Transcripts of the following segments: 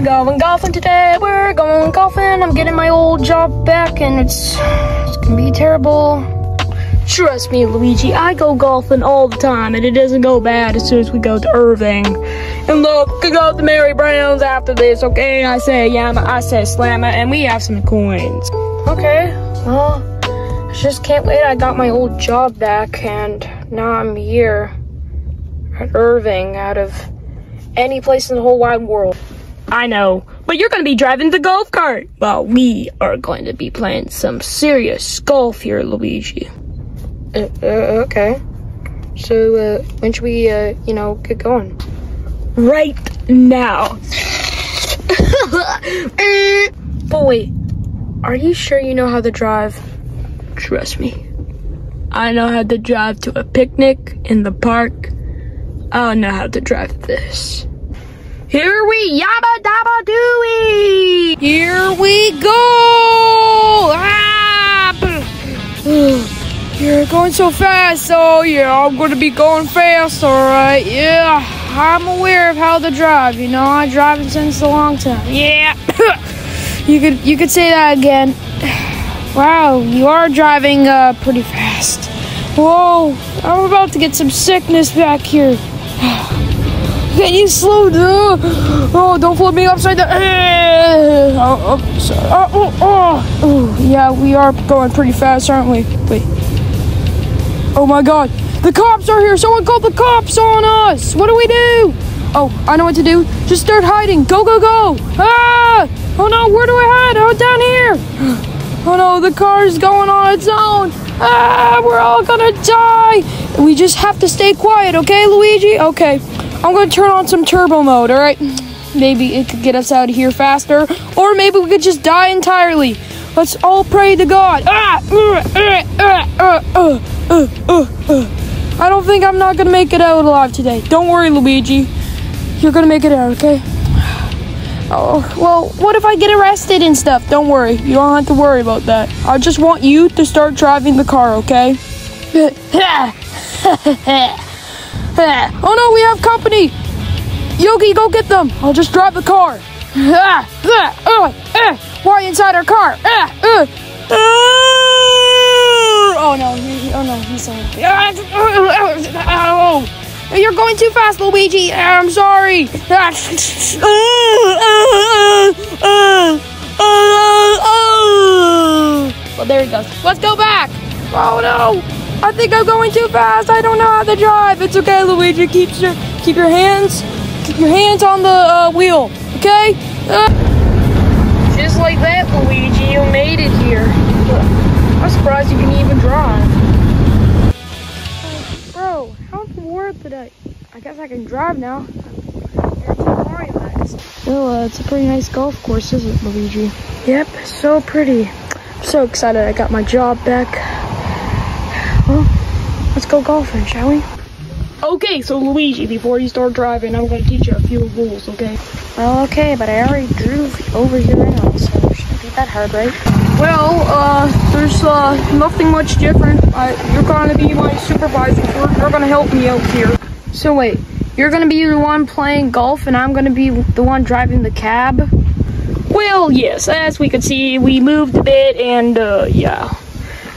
going golfing today. We're going golfing. I'm getting my old job back, and it's it's gonna be terrible. Trust me, Luigi. I go golfing all the time, and it doesn't go bad as soon as we go to Irving. And look, we go to Mary Brown's after this. Okay, I say Yama, I say Slamma, and we have some coins. Okay, well, I just can't wait. I got my old job back, and now I'm here at Irving, out of any place in the whole wide world. I know, but you're going to be driving the golf cart. Well, we are going to be playing some serious golf here, Luigi. Uh, uh, okay. So, uh, when should we, uh, you know, get going? Right now. but wait, are you sure you know how to drive? Trust me. I know how to drive to a picnic in the park. I know how to drive this. Here we yabba dabba dooey! Here we go! Ah! You're going so fast, oh yeah, I'm gonna be going fast, alright, yeah. I'm aware of how to drive, you know, I drive since a long time. Yeah. you could you could say that again. Wow, you are driving uh pretty fast. Whoa, I'm about to get some sickness back here. Can you slow down? Oh, don't flip me upside down. Oh, oh, oh, oh, oh. oh, yeah, we are going pretty fast, aren't we? Wait. Oh my God, the cops are here. Someone called the cops on us. What do we do? Oh, I know what to do. Just start hiding. Go, go, go. Ah! Oh no, where do I hide? Oh, down here. Oh no, the car's going on its own. Ah, we're all gonna die. We just have to stay quiet, okay, Luigi? Okay. I'm gonna turn on some turbo mode, alright? Maybe it could get us out of here faster. Or maybe we could just die entirely. Let's all pray to God. Ah! Uh, uh, uh, I don't think I'm not gonna make it out alive today. Don't worry, Luigi. You're gonna make it out, okay? Oh, well, what if I get arrested and stuff? Don't worry. You don't have to worry about that. I just want you to start driving the car, okay? oh no, we have company! Yogi, go get them! I'll just drive the car. Ah, ah, uh, eh. Why inside our car? Ah, uh. Oh no, oh no, he's so. Oh, you're going too fast, Luigi. I'm sorry. Well, there he goes. Let's go back. Oh no. I think I'm going too fast. I don't know how to drive. It's okay, Luigi. Keep your keep your hands keep your hands on the uh, wheel. Okay? Uh. Just like that, Luigi. You made it here. I'm surprised you can even drive. Uh, bro, how's the work today? I guess I can drive now. Well, uh, it's a pretty nice golf course, isn't it, Luigi? Yep, so pretty. I'm so excited I got my job back. Go golfing, shall we? Okay, so Luigi, before you start driving, I'm going to teach you a few rules, okay? Well, okay, but I already drove over here anyway, so it shouldn't be that hard, right? Well, uh, there's, uh, nothing much different. I, you're going to be my supervisor. You're, you're going to help me out here. So wait, you're going to be the one playing golf and I'm going to be the one driving the cab? Well, yes, as we can see, we moved a bit and, uh, yeah.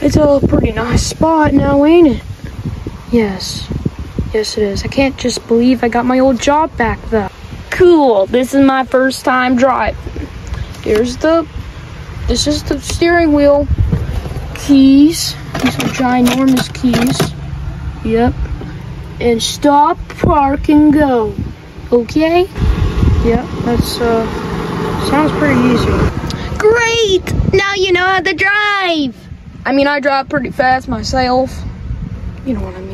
It's a pretty nice spot now, ain't it? Yes. Yes, it is. I can't just believe I got my old job back, though. Cool. This is my first time driving. Here's the... This is the steering wheel. Keys. These are ginormous keys. Yep. And stop, park, and go. Okay? Yep, that's, uh... Sounds pretty easy. Great! Now you know how to drive! I mean, I drive pretty fast myself. You know what I mean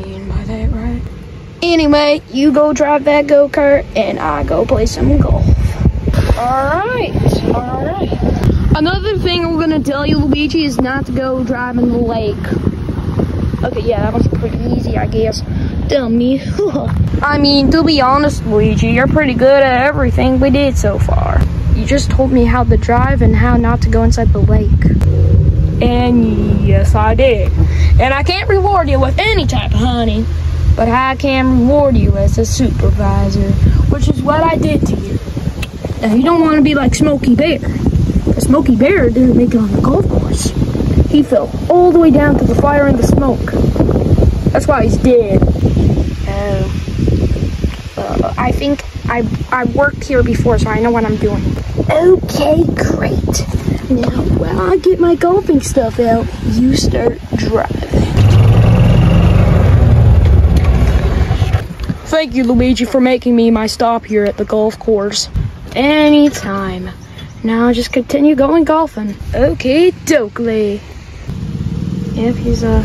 by that, right? Anyway, you go drive that go kart, and I go play some golf. Alright, alright. Another thing I'm gonna tell you, Luigi, is not to go drive in the lake. Okay, yeah, that was pretty easy, I guess. Dummy. I mean, to be honest, Luigi, you're pretty good at everything we did so far. You just told me how to drive and how not to go inside the lake. And yes, I did. And I can't reward you with any type of honey, but I can reward you as a supervisor, which is what I did to you. Now, you don't want to be like Smokey Bear. Smokey Bear didn't make it on the golf course. He fell all the way down to the fire and the smoke. That's why he's dead. Uh, I think I, I worked here before, so I know what I'm doing. Okay, great. Now, while I get my golfing stuff out, you start driving. Thank you, Luigi, for making me my stop here at the golf course. Anytime. Now just continue going golfing. Okay, Dokley. Yep, he's uh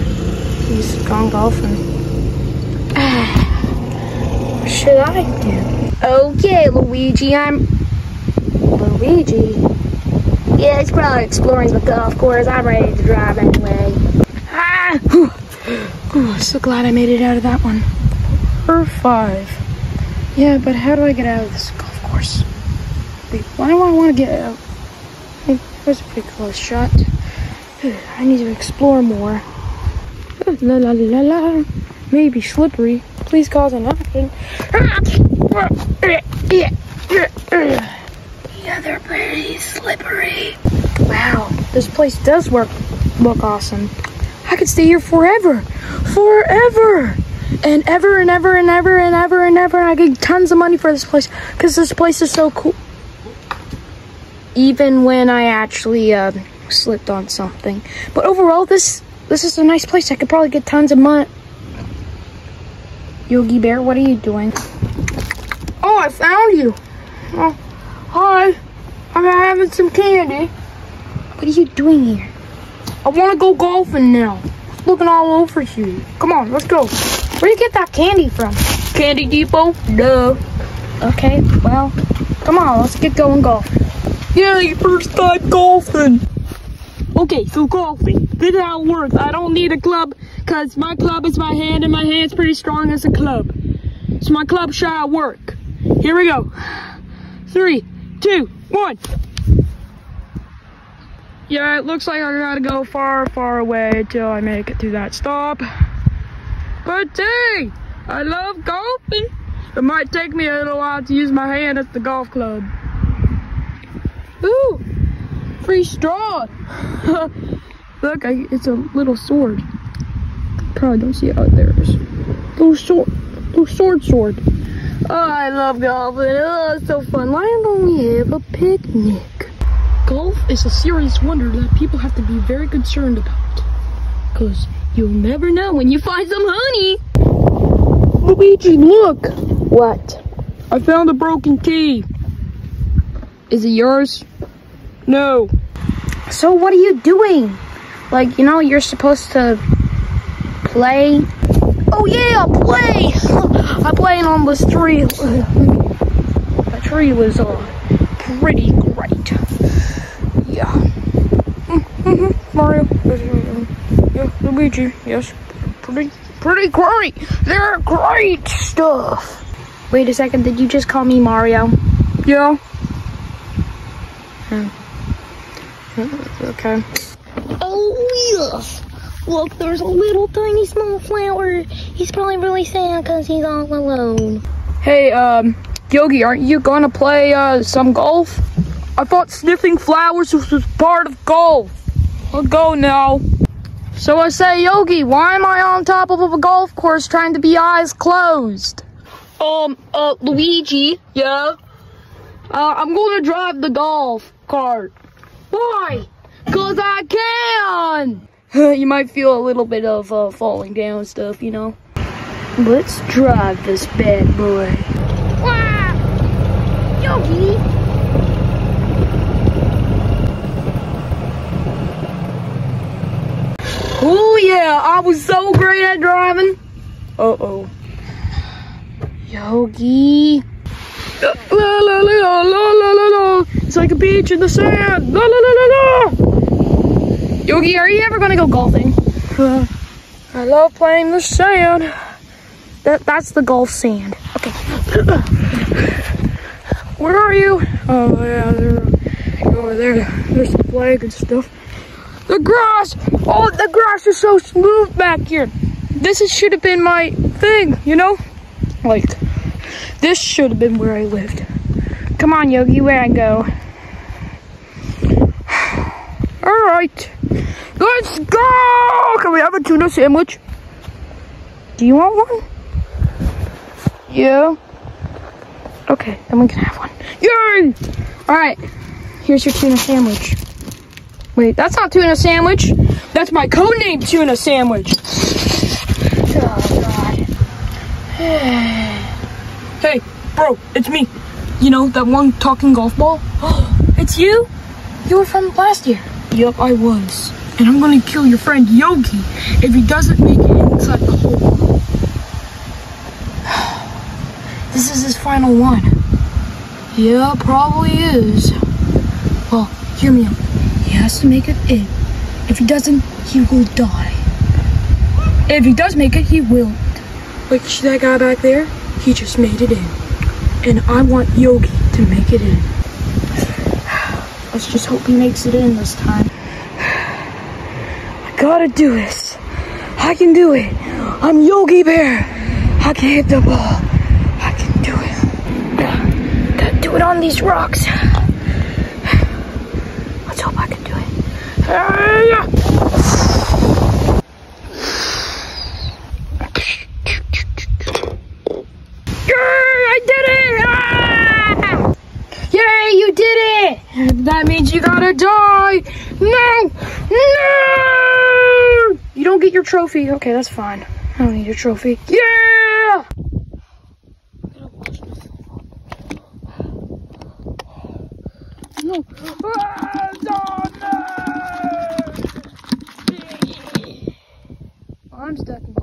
he's gone golfing. what should I do? Okay, Luigi, I'm Luigi. Yeah, he's probably exploring the golf course. I'm ready to drive anyway. Ah! Ooh, so glad I made it out of that one. Par five. Yeah, but how do I get out of this golf course? Wait, why do I want to get out? That was a pretty close shot. I need to explore more. La la la la. Maybe slippery. Please cause an accident. Yeah, they're pretty slippery. Wow, this place does work look awesome. I could stay here forever. Forever. And ever and ever and ever and ever and ever. And I get tons of money for this place. Because this place is so cool. Even when I actually uh, slipped on something. But overall, this this is a nice place. I could probably get tons of money. Yogi Bear, what are you doing? Oh, I found you. Oh, hi. I'm having some candy. What are you doing here? I want to go golfing now. Looking all over you. Come on, let's go. Where you get that candy from? Candy Depot? Duh. Okay, well, come on, let's get going golfing. Yeah, your first time golfing. Okay, so golfing. This is how it works. I don't need a club because my club is my hand and my hand's pretty strong as a club. So my club shot work. Here we go. Three, two, one. Yeah, it looks like I gotta go far, far away until I make it to that stop. But I love golfing. It might take me a little while to use my hand at the golf club. Ooh, free straw. Look, I, it's a little sword. Probably don't see out there. It's little sword, little sword sword. Oh, I love golfing. Oh, it's so fun. Why don't we have a picnic? Golf is a serious wonder that people have to be very concerned about. Because you'll never know when you find some honey. Luigi, look. What? I found a broken key. Is it yours? No. So what are you doing? Like, you know, you're supposed to play. Oh yeah, play! I'm playing on this tree. The tree was uh, pretty great. Yeah. Mario. Yeah, Luigi. Yes. Pretty, pretty great. They're great stuff. Wait a second. Did you just call me Mario? Yeah. Hmm. Okay. Oh, yes. Look, there's a little tiny small flower. He's probably really sad because he's all alone. Hey, um, Yogi, aren't you gonna play, uh, some golf? I thought sniffing flowers was, was part of golf. I'll go now. So I say, Yogi, why am I on top of a golf course trying to be eyes closed? Um, uh, Luigi, yeah? Uh, I'm gonna drive the golf cart. Why? Cause I can! you might feel a little bit of uh, falling down stuff, you know? Let's drive this bad boy. Wow! Yogi! Oh yeah, I was so great at driving. Uh-oh. Yogi. La la la la la la la la. It's like a beach in the sand. La la la la la. Yogi, are you ever gonna go golfing? Uh, I love playing the sand. That that's the golf sand. Okay. Where are you? Oh yeah, over there. There's the flag and stuff. The grass! Oh, the grass is so smooth back here. This is, should have been my thing, you know? Like, this should have been where I lived. Come on, Yogi, where I go? All right, let's go. Can we have a tuna sandwich? Do you want one? Yeah. Okay, then we can have one. Yay! All right, here's your tuna sandwich. Wait, that's not tuna sandwich. That's my code name tuna sandwich. Oh, God. hey, bro, it's me. You know, that one talking golf ball? it's you? You were from last year. Yup, I was. And I'm gonna kill your friend Yogi if he doesn't make it inside the hole. This is his final one. Yeah, probably is. Well, hear me out. Has to make it in. If he doesn't, he will die. If he does make it, he will. Like see that guy back there? He just made it in. And I want Yogi to make it in. Let's just hope he makes it in this time. I gotta do this. I can do it. I'm Yogi Bear. I can hit the ball. I can do it. Gotta do it on these rocks. Let's hope I can do it. Yay, I did it! Ah! Yay, you did it! That means you gotta die! No! No! You don't get your trophy. Okay, that's fine. I don't need your trophy. Yeah! No. Ah, no! monster.